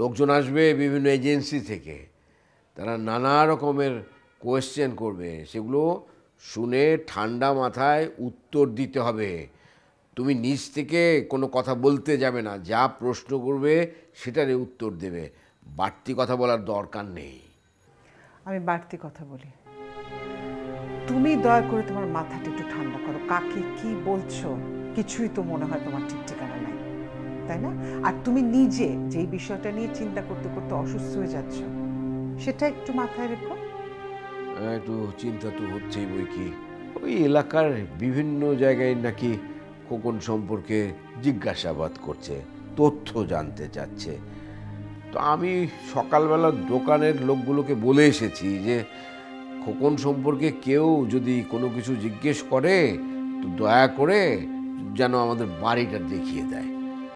লোকজন আসবে বিভিন্ন এজেন্সি থেকে। তারা নানা রকমের কোয়েশ্চেন করবে। সেগুলো শুনে ঠান্ডা মাথায় উত্তর দিতে হবে। তুমি নিজ থেকে কোনো কথা বলতে যাবে না। যা প্রশ্ন করবে সেটারই উত্তর দেবে। বাড়তি কথা বলার দরকার নেই। আমি বাড়তি কথা বলি। তুমি দয়া করে তোমার মাথাটা একটু ঠান্ডা করো। কাকে কি বলছো? কিছুই তো মনে হয় তোমার ঠিক ঠিকানা নাই। তাই না? আর তুমি নিজে যেই বিষয়টা নিয়ে চিন্তা করতে করতে অসুস্থ হয়ে যাচ্ছ, সেটা একটু মাথায় রেখো। একটু চিন্তা তো হচ্ছেই বই কি। ওই এলাকার বিভিন্ন জায়গায় নাকি খোকন সম্পর্কে জিজ্ঞাসাবাদ করছে, তথ্য জানতে চাচ্ছে। তো আমি সকালবেলা দোকানের লোকগুলোকে বলে এসেছি যে, খোকন সম্পর্কে কেউ যদি কোনো কিছু জিজ্ঞেস করে, তো দয়া করে যেন আমাদের বাড়িটা দেখিয়ে দেয়।